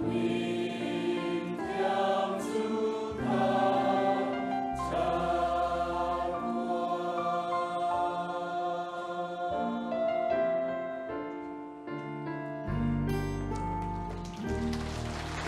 we